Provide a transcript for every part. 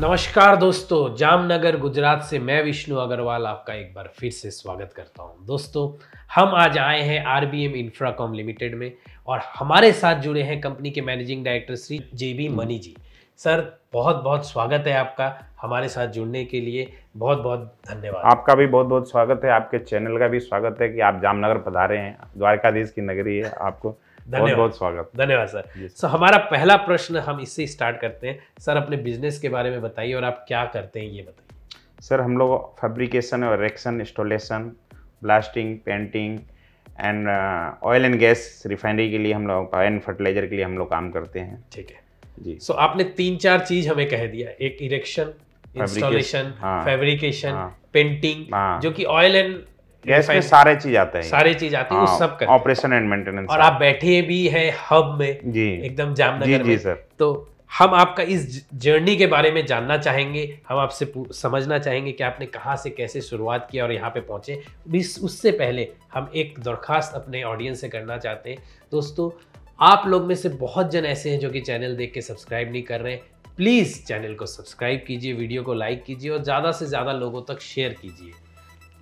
नमस्कार दोस्तों, जामनगर, गुजरात से मैं विष्णु अग्रवाल आपका एक बार फिर से स्वागत करता हूँ। दोस्तों, हम आज आए हैं R B M Infracom limited में और हमारे साथ जुड़े हैं कंपनी के managing director Shri J B Mani ji. Sir बहुत बहुत स्वागत है आपका हमारे साथ जुड़ने के लिए। बहुत बहुत धन्यवाद। आपका भी बहुत बहुत स्वागत है। आपके चैनल का भी स्वागत है कि आप जामनगर पधारे हैं। द्वारकाधीश की नगरी है आपको। बहुत धन्यवाद। बहुत स्वागत। धन्यवाद सर। सो हमारा पहला प्रश्न हम इससे स्टार्ट करते हैं। सर अपने बिज़नेस के बारे में बताइए और आप क्या करते हैं ये बताइए। सर हम लोग फैब्रिकेशन और erection installation blasting painting and oil and gas refinery के लिए हम लोग एंड फर्टिलाइज़र के लिए हम लोग काम करते हैं। ठीक है। जी। सो so, आपने तीन चार चीज़ हमें कह दिया। एक इरेक्शन इंस्टॉलेशन। फैब्रिकेशन। पेंटिंग। जो कि ऑयल एंड गैस में सारे चीज़ आते हैं सारे चीज़ आती है वो सब करते ऑपरेशन एंड मेंटेनेंस और आप बैठे भी हैं हब में जी। एकदम जी जामनगर जी में। सर तो हम आपका इस जर्नी के बारे में जानना चाहेंगे हम आपसे समझना चाहेंगे कि आपने कहाँ से कैसे शुरुआत किया और यहाँ पे पहुँचे। इस उससे पहले हम एक दरखास्त अपने ऑडियंस से करना चाहते हैं। दोस्तों आप लोग में से बहुत जन ऐसे हैं जो कि चैनल देख के सब्सक्राइब नहीं कर रहे हैं। प्लीज़ चैनल को सब्सक्राइब कीजिए वीडियो को लाइक कीजिए और ज़्यादा से ज़्यादा लोगों तक शेयर कीजिए।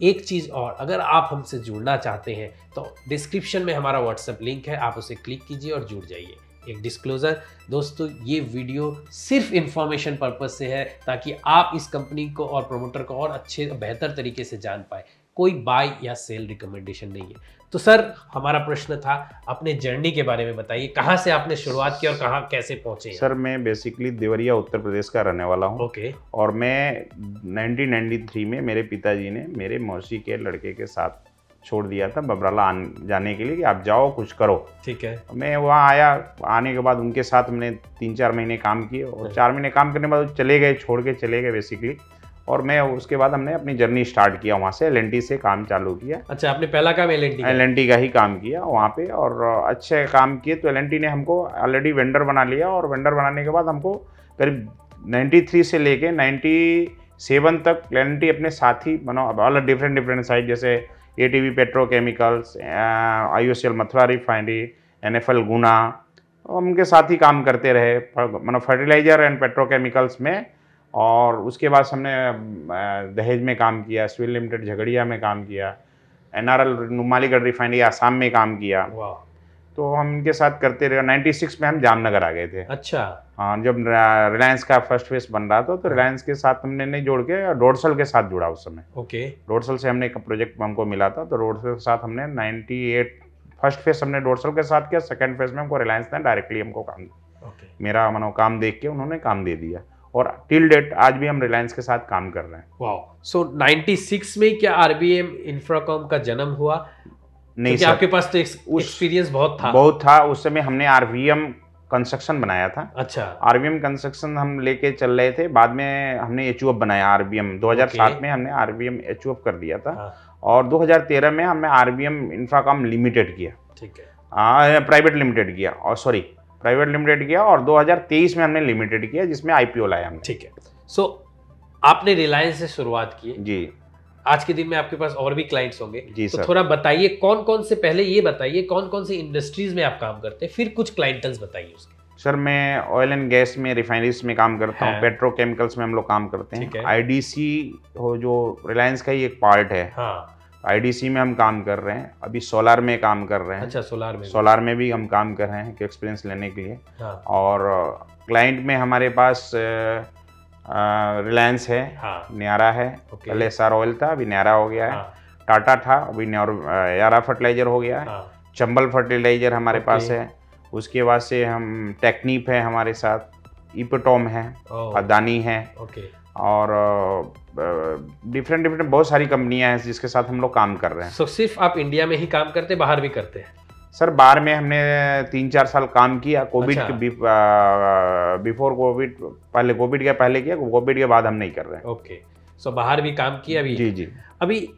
एक चीज़ और, अगर आप हमसे जुड़ना चाहते हैं तो डिस्क्रिप्शन में हमारा व्हाट्सएप लिंक है, आप उसे क्लिक कीजिए और जुड़ जाइए। एक डिस्क्लोज़र दोस्तों, ये वीडियो सिर्फ़ इन्फॉर्मेशन पर्पज से है, ताकि आप इस कंपनी को और प्रमोटर को और अच्छे, बेहतर तरीके से जान पाए। कोई बाय या सेल रिकमेंडेशन नहीं है। तो सर हमारा प्रश्न था अपने जर्नी के बारे में बताइए कहाँ से आपने शुरुआत की और कहाँ कैसे पहुँचे सर मैं बेसिकली देवरिया उत्तर प्रदेश का रहने वाला हूँ। ओके। और मैं 1993 में मेरे पिताजी ने मेरे मौसी के लड़के के साथ छोड़ दिया था बबराला जाने के लिए कि आप जाओ कुछ करो। ठीक है। मैं वहाँ आया आने के बाद उनके साथ हमने तीन चार महीने काम किए और चार महीने काम करने के बाद चले गए छोड़ के चले गए बेसिकली और मैं उसके बाद हमने अपनी जर्नी स्टार्ट किया वहाँ से एल से काम चालू किया। अच्छा आपने पहला काम एल एल का ही काम किया वहाँ पे और अच्छे काम किए तो एल ने हमको ऑलरेडी वेंडर बना लिया और वेंडर बनाने के बाद हमको करीब 93 से लेके 97 तक एल अपने साथी बना अलग डिफरेंट डिफरेंट साइट जैसे A T V petrochemicals I Mathura refinery N F L Guna उनके साथ ही काम करते रहे। मतलब फर्टिलाइज़र एंड पेट्रोकेमिकल्स में और उसके बाद हमने दहेज में काम किया स्विल लिमिटेड झगड़िया में काम किया N R L Numaligarh refinery Assam में काम किया। तो हम इनके साथ करते रहे। 96 में हम जामनगर आ गए थे। अच्छा। हाँ जब रिलायंस का फ़र्स्ट फेस बन रहा था तो रिलायंस के साथ हमने नहीं जोड़ के डोडसल के साथ जुड़ा उस समय। ओके। डोडसल से हमने एक प्रोजेक्ट हमको मिला था तो डोडसल के साथ हमने 98 फ़र्स्ट फेस हमने डोडसल के साथ किया सेकंड फेस में हमको रिलायंस ने डायरेक्टली हमको काम ओके। मेरा मनो काम देख के उन्होंने काम दे दिया। और टिल डेट आज भी हम रिलायंस के साथ काम कर रहे हैं। वाह सो 96 में क्या आरबीएम इंफ्राकॉम का जन्म हुआ? नहीं सर। आपके पास तो एक्सपीरियंस बहुत था। बहुत था। उस समय हमने आरवीएम कंस्ट्रक्शन बनाया था। अच्छा। आरबीएम कंस्ट्रक्शन हम लेके चल रहे थे। बाद में हमने एच बनाया आरबीएम 2007 Okay. में हमने आरबीएम एच कर दिया था। हाँ, और 2013 में हमने आरबीएम इंफ्राकॉम लिमिटेड किया। ठीक है। प्राइवेट लिमिटेड किया। और सॉरी प्राइवेट लिमिटेड किया और 2023 में हमने लिमिटेड किया जिसमें आईपीओ लाया हमने। ठीक है। सो so, आपने रिलायंस से शुरुआत की जी। आज के दिन में आपके पास और भी क्लाइंट्स होंगे। जी तो थोड़ा बताइए कौन कौन से पहले ये बताइए कौन कौन सी इंडस्ट्रीज़ में आप काम करते हैं? फिर कुछ क्लाइंटल्स बताइए उसके। सर मैं ऑयल एंड गैस में रिफाइनरीज में काम करता हूँ। हाँ। पेट्रोकेमिकल्स में हम लोग काम करते है। हैं। आईडीसी हो जो रिलायंस का ही एक पार्ट है। हाँ। आईडीसी में हम काम कर रहे हैं। अभी सोलार में काम कर रहे हैं। अच्छा सोलार में सोलार में भी हम काम कर रहे हैं एक्सपीरियंस लेने के लिए। हाँ। और क्लाइंट में हमारे पास रिलायंस है हाँ। न्यारा है पहले एस ऑयल था अभी न्यारा हो गया है। हाँ। टाटा था अभी न्यारो- यारा फर्टिलाइज़र हो गया है। हाँ। चंबल फर्टिलाइज़र हमारे पास है। उसके बाद से हम टेक्नीप है हमारे साथ। इपटॉम है अदानी है। ओके और डिफरेंट डिफरेंट बहुत सारी कंपनियाँ हैं जिसके साथ हम लोग काम कर रहे हैं। सो so, सिर्फ़ आप इंडिया में ही काम करते हैं बाहर भी करते हैं? सर बाहर में हमने तीन चार साल काम किया। कोविड अच्छा। के बिफोर कोविड पहले कोविड के पहले किया कोविड के बाद हम नहीं कर रहे हैं। ओके सो बाहर भी काम किया अभी जी जी। अभी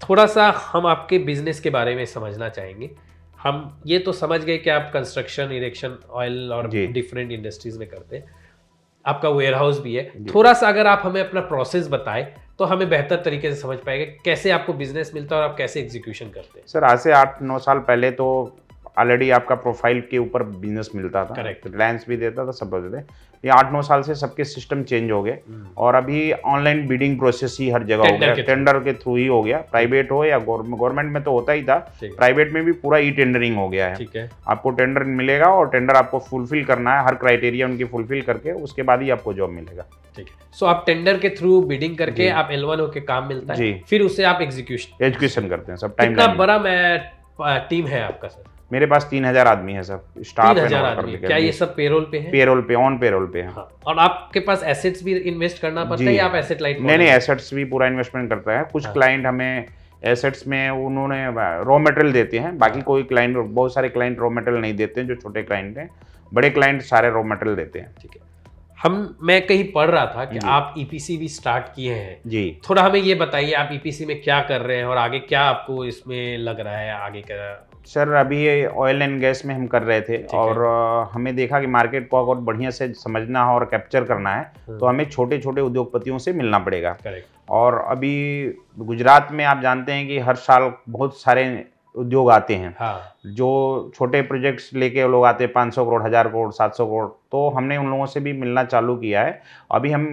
थोड़ा सा हम आपके बिज़नेस के बारे में समझना चाहेंगे। हम ये तो समझ गए कि आप कंस्ट्रक्शन इरेक्शन ऑयल और डिफरेंट इंडस्ट्रीज़ में करते हैं। आपका वेयर हाउस भी है। थोड़ा सा अगर आप हमें अपना प्रोसेस बताएँ तो हमें बेहतर तरीके से समझ पाएगा कैसे आपको बिज़नेस मिलता है और आप कैसे एग्जीक्यूशन करते हैं। सर आज से आठ नौ साल पहले तो ऑलरेडी आपका प्रोफ़ाइल के ऊपर बिज़नेस मिलता था। करेक्ट रिलायंस भी देता था सब देते ये आठ नौ साल से सबके सिस्टम चेंज हो गए। हम्म, और अभी ऑनलाइन बिडिंग प्रोसेस ही हर जगह हो गया। टेंडर के थ्रू ही हो गया। प्राइवेट हो या गवर्नमेंट में तो होता ही था। प्राइवेट में भी पूरा ई टेंडरिंग हो गया है। ठीक है। आपको टेंडर मिलेगा और टेंडर आपको फुलफिल करना है। हर क्राइटेरिया उनकी फुलफिल करके उसके बाद ही आपको जॉब मिलेगा। ठीक है। सो आप टेंडर के थ्रू बिडिंग करके आप एल वन होके काम मिलता है। फिर उससे आप एग्जीक्यूशन एजुकेशन करते हैं सब टाइम बड़ा मैं टीम है आपका सर मेरे पास तीन हज़ार आदमी है सब स्टाफ तीन हज़ार आदमी। क्या ये सब पेरोल पे है? पेरोल पे ऑन पेरोल पे है। हाँ और आपके पास एसेट्स भी इन्वेस्ट करना पड़ता है या आप एसेट लाइट नहीं नहीं एसेट्स भी पूरा इन्वेस्टमेंट करता है। कुछ हाँ। क्लाइंट हमें एसेट्स में उन्होंने रॉ मटेरियल देते हैं। बाकी हाँ। कोई क्लाइंट बहुत सारे क्लाइंट रॉ मटेरियल नहीं देते हैं जो छोटे क्लाइंट हैं। बड़े क्लाइंट सारे रॉ मटेरियल देते हैं। ठीक है। हम मैं कहीं पढ़ रहा था कि आप ईपीसी भी स्टार्ट किए हैं। जी। थोड़ा हमें ये बताइए आप ईपीसी में क्या कर रहे हैं और आगे क्या आपको इसमें लग रहा है आगे का सर अभी ऑयल एंड गैस में हम कर रहे थे और हमें देखा कि मार्केट को अगर बढ़िया से समझना है और कैप्चर करना है तो हमें छोटे छोटे उद्योगपतियों से मिलना पड़ेगा। और अभी गुजरात में आप जानते हैं कि हर साल बहुत सारे उद्योग आते हैं। हाँ। जो छोटे प्रोजेक्ट्स लेके लोग आते हैं पाँच सौ करोड़ हज़ार करोड़ सात सौ करोड़ तो हमने उन लोगों से भी मिलना चालू किया है। अभी हम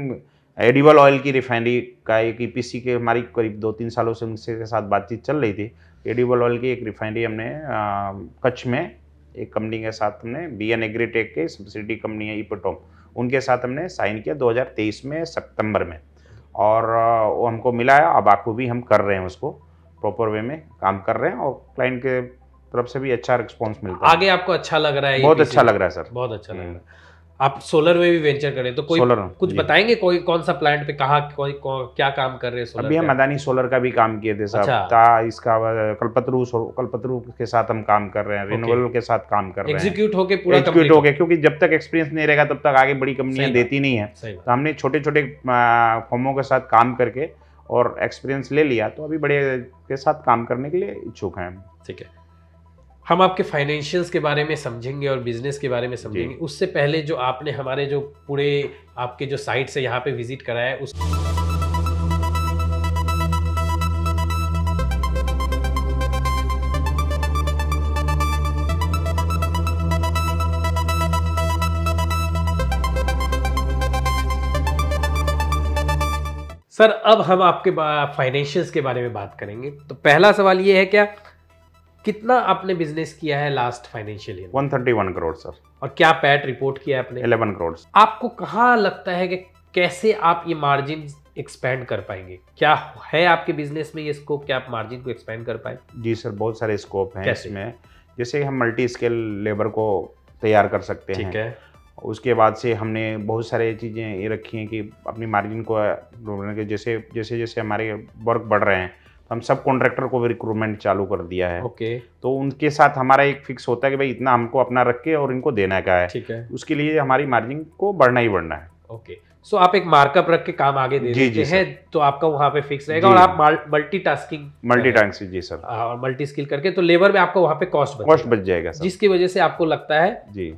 एडिबल ऑयल की रिफाइनरी का एक ईपीसी के हमारी करीब दो तीन सालों से उनसे के साथ बातचीत चल रही थी। एडिबल ऑयल की एक रिफाइनरी हमने कच्छ में एक कंपनी के साथ हमने बी एन एग्रीटेक के सब्सिडी कंपनी है इपटोम उनके साथ हमने साइन किया 2023 में सितंबर में। और वो हमको मिला है अब आपको भी हम कर रहे हैं उसको प्रॉपर वे में काम कर रहे हैं और क्लाइंट के तरफ़ से भी अच्छा रिस्पॉन्स मिलता है। आगे आपको अच्छा लग रहा है बहुत अच्छा लग रहा है सर बहुत अच्छा लग हम्म। रहा है। आप सोलर में भी वेंचर करें तो कोई सोलर कुछ बताएँगे कोई कौन सा प्लांट पे कहाँ कोई कौ- क्या काम कर रहे हैं सोलर अभी हम पे? अदानी सोलर का भी काम किए थे साहब। अच्छा। ता इसका कल्पतरू कल्पतरू के साथ हम काम कर रहे हैं. रिन्यूएबल के साथ काम कर रहे हैं। एग्जीक्यूट होके पूरा एग्जीक्यूट हो गया क्योंकि जब तक एक्सपीरियंस नहीं रहेगा तब तक आगे बड़ी कंपनियाँ देती नहीं है। तो हमने छोटे छोटे फॉर्मों के साथ काम करके और एक्सपीरियंस ले लिया तो अभी बड़े के साथ काम करने के लिए इच्छुक हैं ठीक है। हम आपके फाइनेंशियल्स के बारे में समझेंगे और बिज़नेस के बारे में समझेंगे। उससे पहले जो आपने हमारे जो पूरे आपके जो साइट से यहाँ पे विज़िट कराया है उस सर अब हम आपके फाइनेंशियल्स के बारे में बात करेंगे। तो पहला सवाल ये है क्या? कितना आपने बिज़नेस किया है last financial year 131 crore sir. और क्या पैट रिपोर्ट किया है आपने? 11 करोड़ आपको कहाँ लगता है कि कैसे आप ये मार्जिन एक्सपेंड कर पाएँगे? क्या है आपके बिज़नेस में ये स्कोप क्या आप मार्जिन को एक्सपेंड कर पाए? जी सर बहुत सारे स्कोप हैं इसमें। जैसे हम मल्टी स्केल लेबर को तैयार कर सकते ठीक हैं। है। उसके बाद से हमने बहुत सारे चीज़ें ये रखी हैं कि अपनी मार्जिन को के जैसे जैसे जैसे हमारे वर्क बढ़ रहे हैं हम सब कॉन्ट्रैक्टर को भी रिक्रूटमेंट चालू कर दिया है। ओके। तो उनके साथ हमारा एक फिक्स होता है कि भाई इतना हमको अपना रख के और इनको देना का है। ठीक है। उसके लिए हमारी मार्जिन को बढ़ना ही बढ़ना है। ओके। सो आप एक मार्कअप रख के काम आगे दे जी, देते जी, हैं तो आपका वहाँ पे फिक्स रहेगा और आप मल्टी टास्किंग मल्टी टास्क जी सर। और मल्टी स्किल करके तो लेबर में आपको वहाँ पे कॉस्ट कॉस्ट बच जाएगा सर। जिसकी वजह से आपको लगता है जी।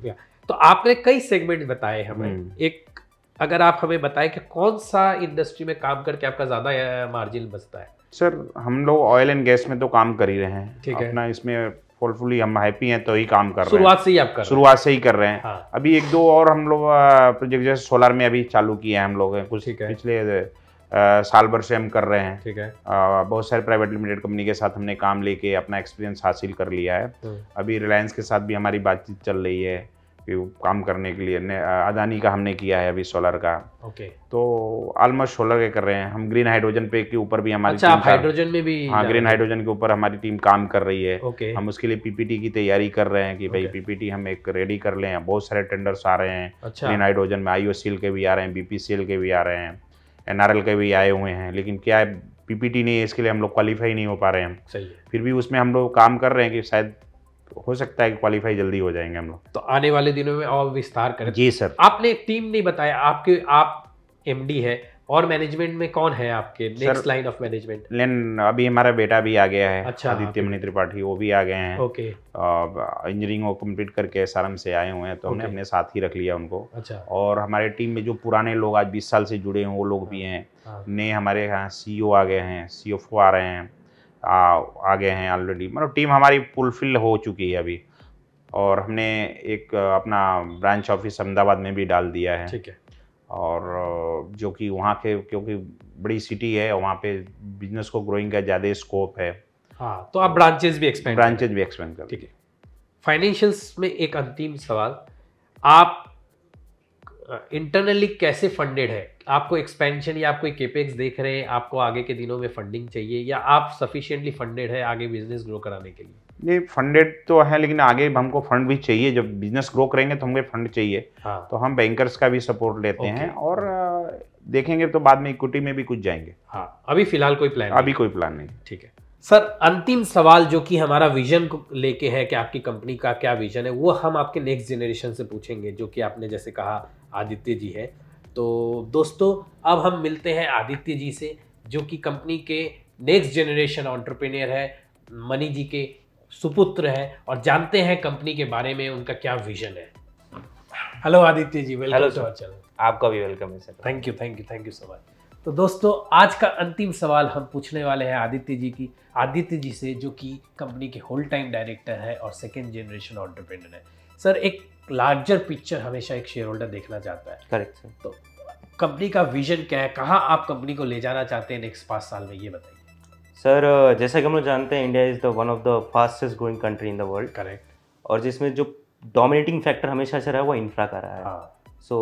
तो आपने कई सेगमेंट बताए हमें। हम्म। एक अगर आप हमें बताएँ कि कौन सा इंडस्ट्री में काम करके आपका ज़्यादा मार्जिन बचता है। सर हम लोग ऑयल एंड गैस में तो काम कर ही रहे हैं। ठीक है। अपना इसमें फुलफुली हम हैप्पी हैं तो ही काम कर रहे हैं। शुरुआत से ही आप कर रहे हैं। शुरुआत से ही कर रहे हैं। हाँ। अभी एक दो और हम लोग प्रोजेक्ट जैसे सोलर में अभी चालू किए हैं हम लोग। कुछ है। पिछले साल भर से हम कर रहे हैं। ठीक है। बहुत सारे प्राइवेट लिमिटेड कंपनी के साथ हमने काम लेके अपना एक्सपीरियंस हासिल कर लिया है। हम्म, अभी रिलायंस के साथ भी हमारी बातचीत चल रही है। कि काम करने के लिए अदानी का हमने किया है अभी सोलर का। ओके तो ऑलमोस्ट सोलर के कर रहे हैं। हम ग्रीन हाइड्रोजन पे के ऊपर भी हमारी अच्छा हाइड्रोजन में भी हाँ ग्रीन हाइड्रोजन के ऊपर हमारी टीम काम कर रही है? ओके हम उसके लिए पीपीटी की तैयारी कर रहे हैं कि भाई. पीपीटी हम एक रेडी कर लें। बहुत सारे टेंडर्स आ रहे हैं। अच्छा। ग्रीन हाइड्रोजन में आई के भी आ रहे हैं बीपीसीएल के भी आ रहे हैं एनआरएल के भी आए हुए हैं। लेकिन क्या है पीपीटी नहीं है इसके लिए हम लोग क्वालिफाई नहीं हो पा रहे हैं। सही है। फिर भी उसमें हम लोग काम कर रहे हैं कि शायद हो सकता है कि क्वालिफाई जल्दी हो जाएँगे हम लोग। तो आने वाले दिनों में और विस्तार करें। जी सर आपने टीम नहीं बताया आपके आप एमडी है और मैनेजमेंट में कौन है आपके? नेक्स्ट लाइन ऑफ़ मैनेजमेंट लेकिन अभी हमारा बेटा भी आ गया है अच्छा, आदित्य आपके- मणि त्रिपाठी वो भी आ गए हैं। ओके। इंजीनियरिंग वो कंप्लीट करके एस से आए हुए हैं तो हमने अपने साथ ही रख लिया उनको। अच्छा। और हमारे टीम में जो पुराने लोग आज 20 साल से जुड़े हैं वो लोग भी हैं हाँ, नए हमारे यहाँ सी आ गए हैं सी आ रहे हैं। आ, आ गए हैं ऑलरेडी मतलब टीम हमारी फुलफिल हो चुकी है अभी। और हमने एक अपना ब्रांच ऑफ़िस अहमदाबाद में भी डाल दिया है। ठीक है। और जो कि वहाँ के क्योंकि बड़ी सिटी है वहाँ पे बिज़नेस को ग्रोइंग का ज़्यादा स्कोप है। हाँ तो आप ब्रांचेस भी एक्सपेंड ब्रांचेज भी एक्सपेंड कर। ठीक है। फाइनेंशियल्स में एक अंतिम सवाल। आप इंटरनली कैसे फंडेड है? आपको एक्सपेंशन या आप कोई केपेक्स देख रहे हैं आपको आगे के दिनों में फंडिंग चाहिए या आप सफिशिएंटली फंडेड है आगे बिज़नेस ग्रो कराने के लिए? ये फंडेड तो है लेकिन आगे हमको फंड भी चाहिए। जब बिज़नेस ग्रो करेंगे तो हमको फंड चाहिए। हाँ। तो हम बैंकर्स का भी सपोर्ट लेते Okay. हैं और देखेंगे तो बाद में इक्विटी में भी कुछ जाएँगे। हाँ अभी फ़िलहाल कोई प्लान अभी कोई प्लान नहीं। ठीक है। सर अंतिम सवाल जो कि हमारा विजन को लेके है कि आपकी कंपनी का क्या विजन है वो हम आपके नेक्स्ट जनरेशन से पूछेंगे जो कि आपने जैसे कहा आदित्य जी है। तो दोस्तों अब हम मिलते हैं आदित्य जी से जो कि कंपनी के नेक्स्ट जनरेशन ऑन्टरप्रेनियर है मनी जी के सुपुत्र है और जानते हैं कंपनी के बारे में उनका क्या विजन है। Hello Aditya ji welcome to. Our channel आपका भी वेलकम है sir thank you thank you thank you so much तो दोस्तों आज का अंतिम सवाल हम पूछने वाले हैं आदित्य जी की। आदित्य जी से जो कि कंपनी के होल टाइम डायरेक्टर है और सेकेंड जनरेशन ऑन्टरप्रेनर है। सर एक लार्जर पिक्चर हमेशा एक शेयर होल्डर देखना चाहता है। करेक्ट सर तो कंपनी का विजन क्या है? कहाँ आप कंपनी को ले जाना चाहते हैं नेक्स्ट पाँच साल में? ये बताइए। सर जैसा कि हम लोग जानते हैं India is the one of the fastest growing country in the world correct और जिसमें जो डोमिनेटिंग फैक्टर हमेशा से रहा है वो इंफ्रा का रहा है। हाँ। सो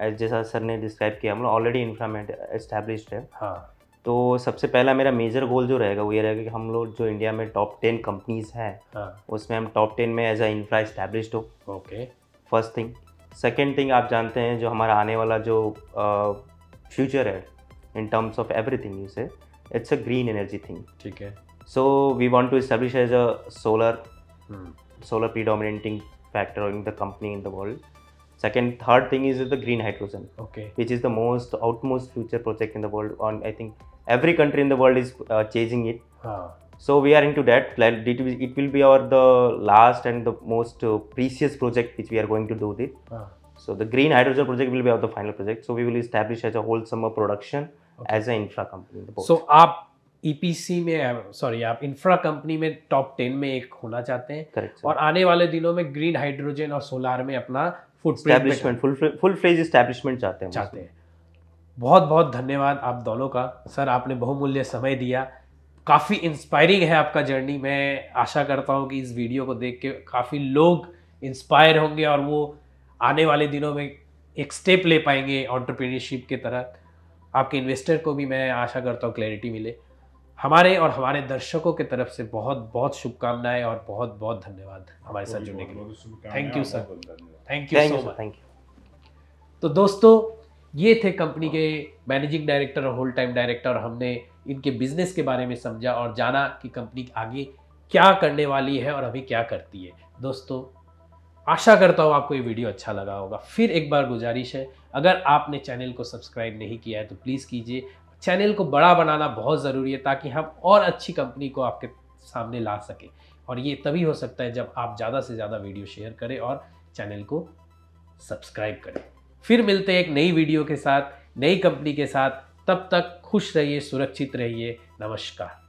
एज जैसा सर ने डिस्क्राइब किया हम लोग ऑलरेडी इंफ्रा में एस्टेब्लिश्ड है। हाँ। तो सबसे पहला मेरा मेजर गोल जो रहेगा वो ये रहेगा कि हम लोग जो इंडिया में टॉप टेन कंपनीज़ हैं हाँ। उसमें हम टॉप टेन में एज अ इंफ्रा एस्टेब्लिश्ड हो। Okay first thing second thing आप जानते हैं जो हमारा आने वाला जो फ्यूचर है in terms of everything you say it's a green energy thing ठीक है। So we want to establish as a solar solar solar factor factor the company in the world. Second, third thing is the green hydrogen, okay. which is the most outmost future project in the world. On I think every country in the world is uh, chasing it. Huh. So we are into that. Like it will be our the last and the most uh, precious project which we are going to do it. Huh. So the green hydrogen project will be our the final project. So we will establish as a whole summer production okay. as an infra company. in the So up EPC में sorry आप infra company में top ten में एक होना चाहते हैं। Correct. और आने वाले दिनों में ग्रीन हाइड्रोजन और सोलार में अपना फुटप्रिंट fledged establishment चाहते हैं चाहते हैं। बहुत बहुत धन्यवाद आप दोनों का। सर आपने बहुमूल्य समय दिया। काफ़ी इंस्पायरिंग है आपका जर्नी मैं आशा करता हूँ कि इस वीडियो को देख के काफ़ी लोग इंस्पायर होंगे और वो आने वाले दिनों में एक स्टेप ले पाएँगे ऑन्टरप्रीनियरशिप के तरह। आपके इन्वेस्टर को भी मैं आशा करता हूँ क्लैरिटी मिले। हमारे और हमारे दर्शकों की तरफ़ से बहुत बहुत शुभकामनाएँ और बहुत बहुत धन्यवाद हमारे साथ जुड़ने के लिए। Thank you sir thank you so much Thank you. तो दोस्तों ये थे कंपनी के मैनेजिंग डायरेक्टर और होल टाइम डायरेक्टर और हमने इनके बिज़नेस के बारे में समझा और जाना कि कंपनी आगे क्या करने वाली है और अभी क्या करती है। दोस्तों आशा करता हूँ आपको ये वीडियो अच्छा लगा होगा। फिर एक बार गुजारिश है अगर आपने चैनल को सब्सक्राइब नहीं किया है तो प्लीज़ कीजिए। चैनल को बड़ा बनाना बहुत ज़रूरी है ताकि हम और अच्छी कंपनी को आपके सामने ला सकें। और ये तभी हो सकता है जब आप ज़्यादा से ज़्यादा वीडियो शेयर करें और चैनल को सब्सक्राइब करें। फिर मिलते हैं एक नई वीडियो के साथ, नई कंपनी के साथ। तब तक खुश रहिए, सुरक्षित रहिए। नमस्कार।